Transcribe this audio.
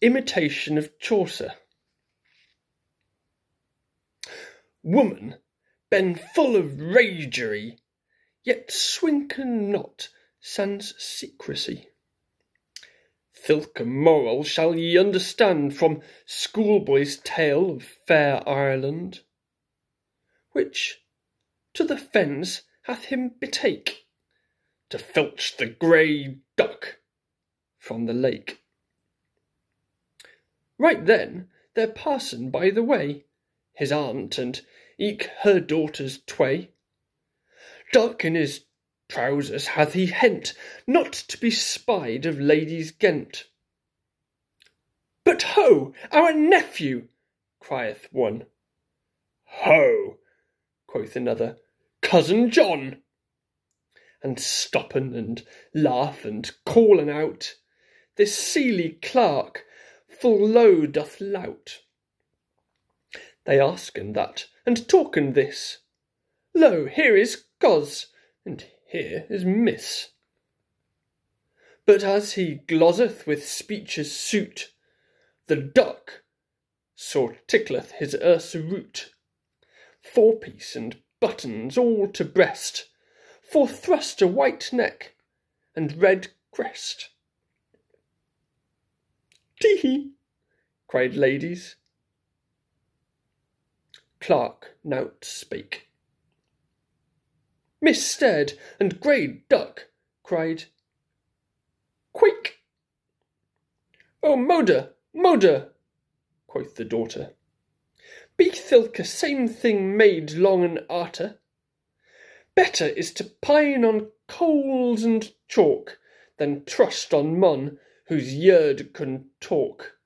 imitation of Chaucer. Woman, ben full of ragery, yet swinken not sans secrecy. Thilke moral shall ye understand from schoolboy's tale of fair Ireland, which to the fens hath him betake to filch the grey duck from the lake. Right then there parson by the way, his aunt and eke her daughters tway. Duck in his trousers hath he hent, not to be spied of ladies gent. But ho! our nephew, crieth one. Ho! quoth another, cousin John. And stoppen and laugh and callen out, this Seely clerk full low doth lout. They asken that, and talken this. Lo, here is Cos, and here is Miss. But as he glosseth with speech's suit, the duck sore tickleth his erse root. Four piece and buttons all to breast, thrust a white neck and red crest. Tee cried ladies. Clerk Nout spake. Miss Stead and Grey Duck cried, Quick! O oh, Moder, Moder, quoth the daughter, be thilke same thing made long and arter. Better is to pine on coals and chalk than trust on mon whose yerd can talk.